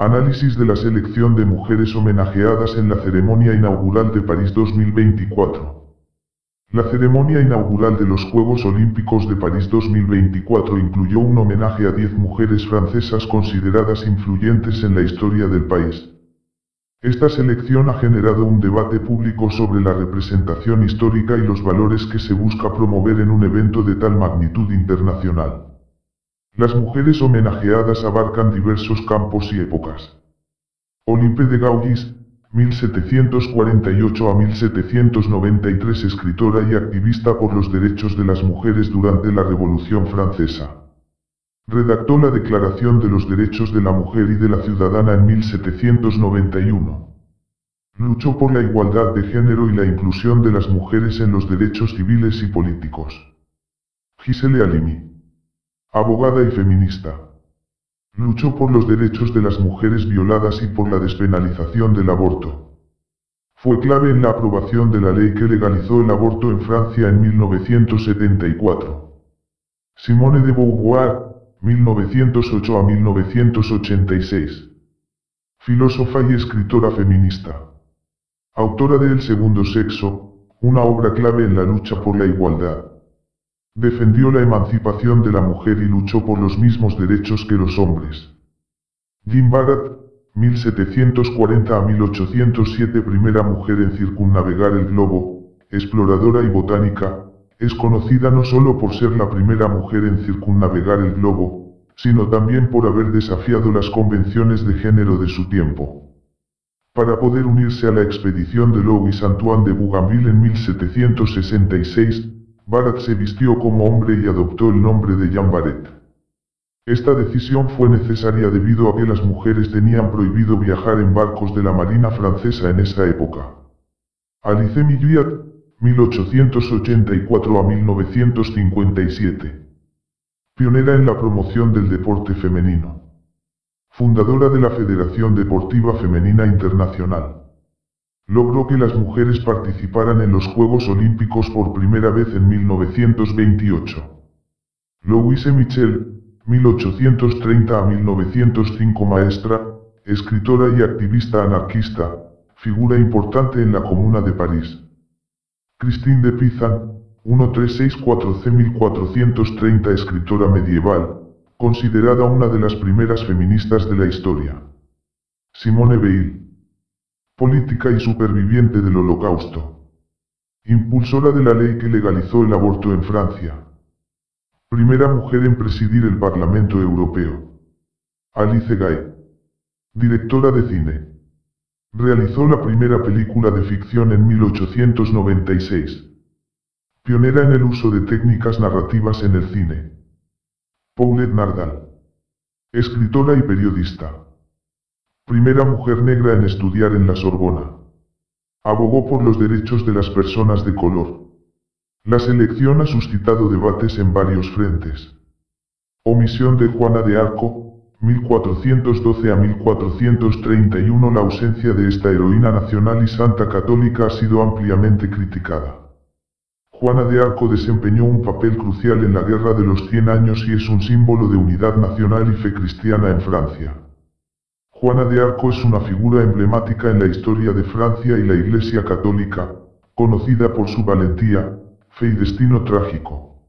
Análisis de la selección de mujeres homenajeadas en la ceremonia inaugural de París 2024. La ceremonia inaugural de los Juegos Olímpicos de París 2024 incluyó un homenaje a 10 mujeres francesas consideradas influyentes en la historia del país. Esta selección ha generado un debate público sobre la representación histórica y los valores que se busca promover en un evento de tal magnitud internacional. Las mujeres homenajeadas abarcan diversos campos y épocas. Olympe de Gauguis, 1748 a 1793 escritora y activista por los derechos de las mujeres durante la Revolución Francesa. Redactó la Declaración de los Derechos de la Mujer y de la Ciudadana en 1791. Luchó por la igualdad de género y la inclusión de las mujeres en los derechos civiles y políticos. Gisele Halimi abogada y feminista. Luchó por los derechos de las mujeres violadas y por la despenalización del aborto. Fue clave en la aprobación de la ley que legalizó el aborto en Francia en 1974. Simone de Beauvoir, 1908 a 1986. Filósofa y escritora feminista. Autora de El Segundo Sexo, una obra clave en la lucha por la igualdad. Defendió la emancipación de la mujer y luchó por los mismos derechos que los hombres. Jim Barat, 1740 a 1807 primera mujer en circunnavegar el globo, exploradora y botánica, es conocida no solo por ser la primera mujer en circunnavegar el globo, sino también por haber desafiado las convenciones de género de su tiempo. Para poder unirse a la expedición de Louis Antoine de Bougainville en 1766, Barat se vistió como hombre y adoptó el nombre de Jean Baret. Esta decisión fue necesaria debido a que las mujeres tenían prohibido viajar en barcos de la Marina francesa en esa época. Alice Milliat, 1884 a 1957. Pionera en la promoción del deporte femenino. Fundadora de la Federación Deportiva Femenina Internacional logró que las mujeres participaran en los Juegos Olímpicos por primera vez en 1928. Louise Michel, 1830 a 1905 maestra, escritora y activista anarquista, figura importante en la Comuna de París. Christine de Pizan, 1364C1430 escritora medieval, considerada una de las primeras feministas de la historia. Simone Veil política y superviviente del Holocausto. Impulsora de la ley que legalizó el aborto en Francia. Primera mujer en presidir el Parlamento Europeo. Alice Guy. Directora de cine. Realizó la primera película de ficción en 1896. Pionera en el uso de técnicas narrativas en el cine. Paulette Nardal. Escritora y periodista. Primera mujer negra en estudiar en la Sorbona. Abogó por los derechos de las personas de color. La selección ha suscitado debates en varios frentes. Omisión de Juana de Arco, 1412 a 1431 La ausencia de esta heroína nacional y santa católica ha sido ampliamente criticada. Juana de Arco desempeñó un papel crucial en la Guerra de los Cien Años y es un símbolo de unidad nacional y fe cristiana en Francia. Juana de Arco es una figura emblemática en la historia de Francia y la Iglesia Católica, conocida por su valentía, fe y destino trágico.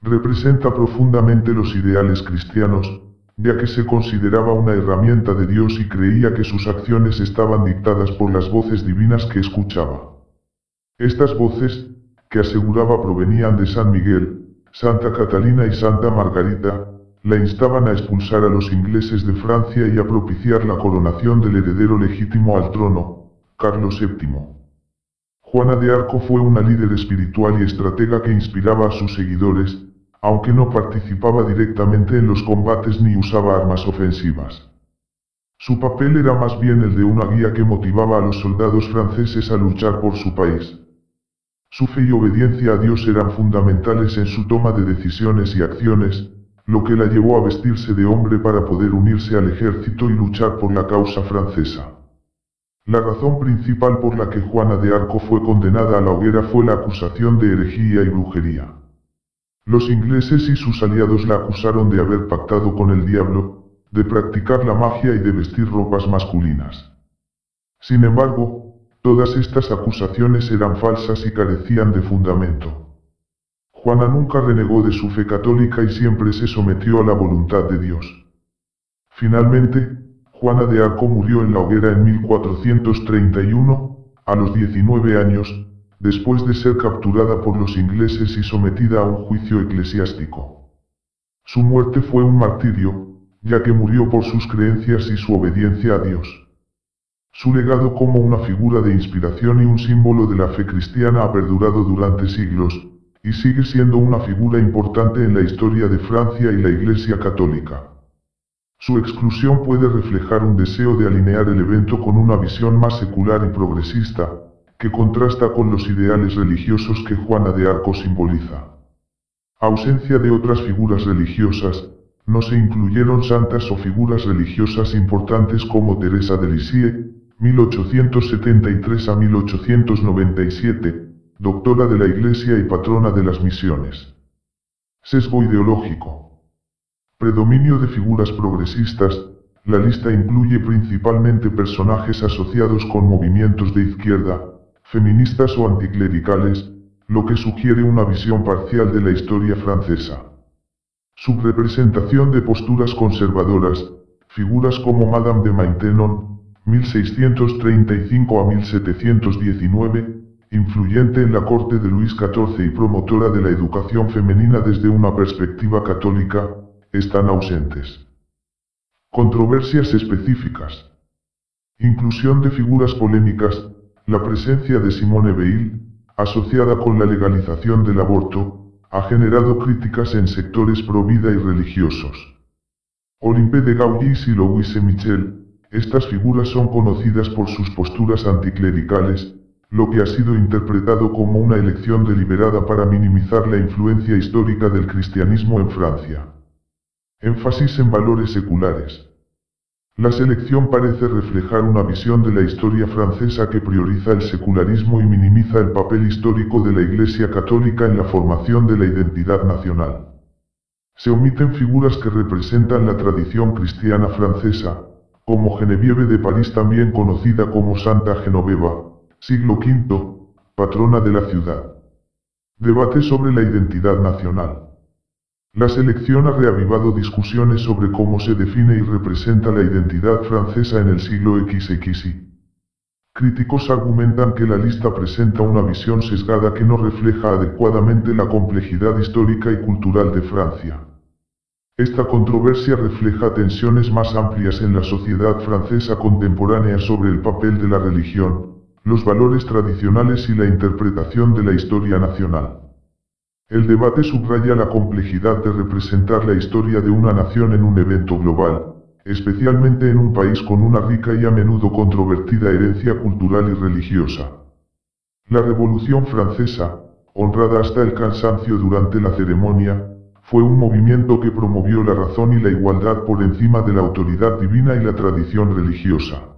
Representa profundamente los ideales cristianos, ya que se consideraba una herramienta de Dios y creía que sus acciones estaban dictadas por las voces divinas que escuchaba. Estas voces, que aseguraba provenían de San Miguel, Santa Catalina y Santa Margarita, la instaban a expulsar a los ingleses de Francia y a propiciar la coronación del heredero legítimo al trono, Carlos VII. Juana de Arco fue una líder espiritual y estratega que inspiraba a sus seguidores, aunque no participaba directamente en los combates ni usaba armas ofensivas. Su papel era más bien el de una guía que motivaba a los soldados franceses a luchar por su país. Su fe y obediencia a Dios eran fundamentales en su toma de decisiones y acciones, lo que la llevó a vestirse de hombre para poder unirse al ejército y luchar por la causa francesa. La razón principal por la que Juana de Arco fue condenada a la hoguera fue la acusación de herejía y brujería. Los ingleses y sus aliados la acusaron de haber pactado con el diablo, de practicar la magia y de vestir ropas masculinas. Sin embargo, todas estas acusaciones eran falsas y carecían de fundamento. Juana nunca renegó de su fe católica y siempre se sometió a la voluntad de Dios. Finalmente, Juana de Arco murió en la hoguera en 1431, a los 19 años, después de ser capturada por los ingleses y sometida a un juicio eclesiástico. Su muerte fue un martirio, ya que murió por sus creencias y su obediencia a Dios. Su legado como una figura de inspiración y un símbolo de la fe cristiana ha perdurado durante siglos, y sigue siendo una figura importante en la historia de Francia y la Iglesia Católica. Su exclusión puede reflejar un deseo de alinear el evento con una visión más secular y progresista, que contrasta con los ideales religiosos que Juana de Arco simboliza. Ausencia de otras figuras religiosas, no se incluyeron santas o figuras religiosas importantes como Teresa de Lisieux, 1873 a 1897, doctora de la Iglesia y patrona de las misiones. Sesgo ideológico. Predominio de figuras progresistas, la lista incluye principalmente personajes asociados con movimientos de izquierda, feministas o anticlericales, lo que sugiere una visión parcial de la historia francesa. Subrepresentación de posturas conservadoras, figuras como Madame de Maintenon, 1635 a 1719, influyente en la corte de Luis XIV y promotora de la educación femenina desde una perspectiva católica, están ausentes. Controversias específicas. Inclusión de figuras polémicas, la presencia de Simone Veil, asociada con la legalización del aborto, ha generado críticas en sectores pro-vida y religiosos. Olympe de Gauguis y Louise Michel, estas figuras son conocidas por sus posturas anticlericales, lo que ha sido interpretado como una elección deliberada para minimizar la influencia histórica del cristianismo en Francia. Énfasis en valores seculares. La selección parece reflejar una visión de la historia francesa que prioriza el secularismo y minimiza el papel histórico de la Iglesia Católica en la formación de la identidad nacional. Se omiten figuras que representan la tradición cristiana francesa, como Genevieve de París también conocida como Santa Genoveva, siglo V, patrona de la ciudad. Debate sobre la identidad nacional. La selección ha reavivado discusiones sobre cómo se define y representa la identidad francesa en el siglo XXI. Críticos argumentan que la lista presenta una visión sesgada que no refleja adecuadamente la complejidad histórica y cultural de Francia. Esta controversia refleja tensiones más amplias en la sociedad francesa contemporánea sobre el papel de la religión, los valores tradicionales y la interpretación de la historia nacional. El debate subraya la complejidad de representar la historia de una nación en un evento global, especialmente en un país con una rica y a menudo controvertida herencia cultural y religiosa. La Revolución Francesa, honrada hasta el cansancio durante la ceremonia, fue un movimiento que promovió la razón y la igualdad por encima de la autoridad divina y la tradición religiosa.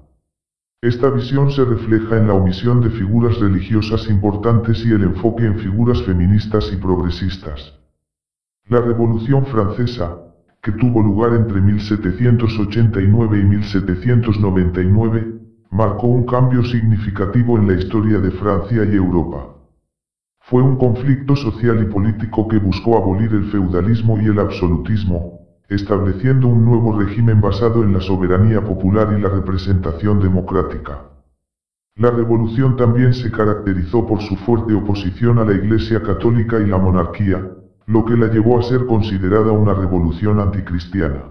Esta visión se refleja en la omisión de figuras religiosas importantes y el enfoque en figuras feministas y progresistas. La Revolución Francesa, que tuvo lugar entre 1789 y 1799, marcó un cambio significativo en la historia de Francia y Europa. Fue un conflicto social y político que buscó abolir el feudalismo y el absolutismo, estableciendo un nuevo régimen basado en la soberanía popular y la representación democrática. La revolución también se caracterizó por su fuerte oposición a la Iglesia Católica y la monarquía, lo que la llevó a ser considerada una revolución anticristiana.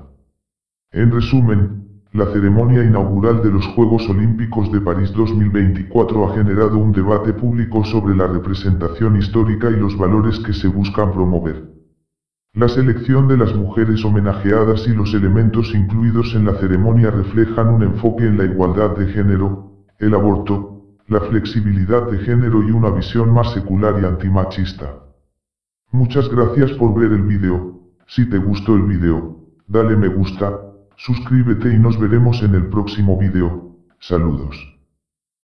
En resumen, la ceremonia inaugural de los Juegos Olímpicos de París 2024 ha generado un debate público sobre la representación histórica y los valores que se buscan promover. La selección de las mujeres homenajeadas y los elementos incluidos en la ceremonia reflejan un enfoque en la igualdad de género, el aborto, la flexibilidad de género y una visión más secular y antimachista. Muchas gracias por ver el vídeo, si te gustó el vídeo, dale me gusta, suscríbete y nos veremos en el próximo vídeo, saludos.